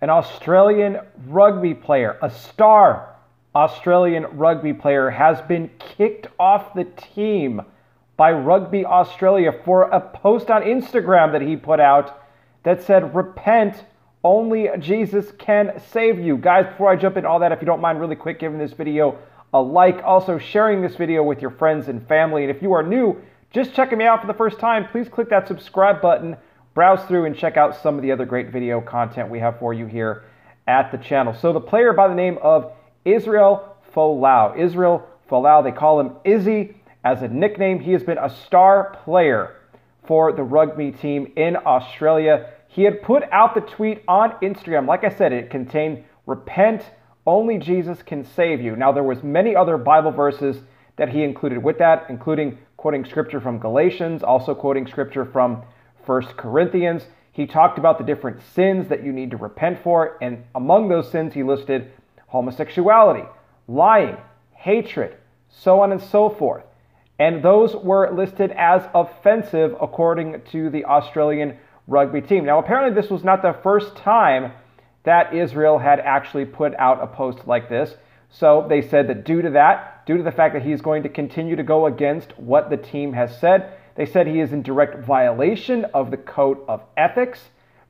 an Australian rugby player, a star Australian rugby player, has been kicked off the team by Rugby Australia for a post on Instagram that he put out that said, Repent, only Jesus can save you. Guys, before I jump into all that, if you don't mind, really quick, giving this video a like, also sharing this video with your friends and family. And if you are new, just checking me out for the first time, please click that subscribe button, browse through, and check out some of the other great video content we have for you here at the channel. So the player by the name of Israel Folau. Israel Folau, they call him Izzy as a nickname. He has been a star player for the rugby team in Australia. He had put out the tweet on Instagram. Like I said, it contained repent, only Jesus can save you. Now there was many other Bible verses that he included with that, including quoting scripture from Galatians, also quoting scripture from 1 Corinthians. He talked about the different sins that you need to repent for, and among those sins, he listed homosexuality, lying, hatred, so on and so forth. And those were listed as offensive according to the Australian rugby team. Now, apparently, this was not the first time that Israel had actually put out a post like this. So they said that due to that, due to the fact that he's going to continue to go against what the team has said, they said he is in direct violation of the code of ethics.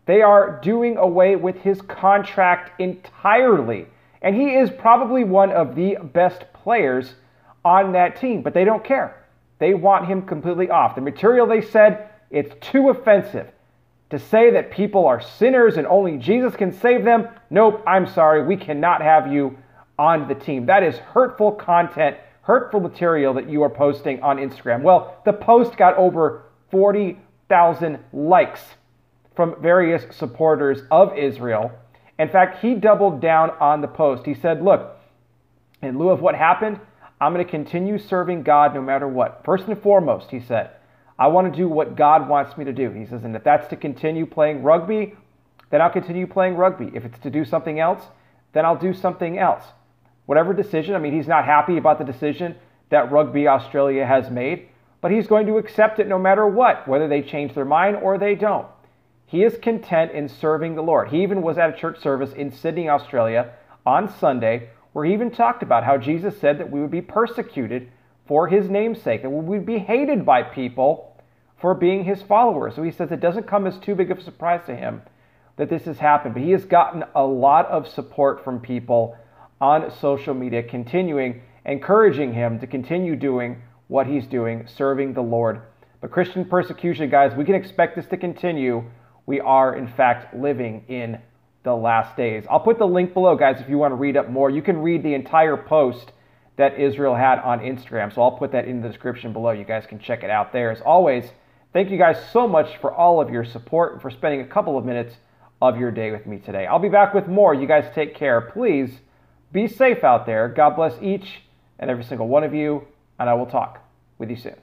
They are doing away with his contract entirely. And he is probably one of the best players on that team, but they don't care. They want him completely off. The material they said, it's too offensive to say that people are sinners and only Jesus can save them. Nope, I'm sorry, we cannot have you on the team. That is hurtful content, hurtful material that you are posting on Instagram. Well, the post got over 40,000 likes from various supporters of Israel. In fact, he doubled down on the post. He said, Look, in lieu of what happened, I'm going to continue serving God no matter what. First and foremost, he said, I want to do what God wants me to do. He says, and if that's to continue playing rugby, then I'll continue playing rugby. If it's to do something else, then I'll do something else. Whatever decision, I mean, he's not happy about the decision that Rugby Australia has made, but he's going to accept it no matter what, whether they change their mind or they don't. He is content in serving the Lord. He even was at a church service in Sydney, Australia on Sunday where he even talked about how Jesus said that we would be persecuted for his name's sake, that we would be hated by people for being his followers. So he says it doesn't come as too big of a surprise to him that this has happened, but he has gotten a lot of support from people on social media, continuing, encouraging him to continue doing what he's doing, serving the Lord. But Christian persecution, guys, we can expect this to continue. We are, in fact, living in the last days. I'll put the link below, guys, if you want to read up more. You can read the entire post that Israel had on Instagram. So I'll put that in the description below. You guys can check it out there. As always, thank you guys so much for all of your support and for spending a couple of minutes of your day with me today. I'll be back with more. You guys take care. Please be safe out there. God bless each and every single one of you, and I will talk with you soon.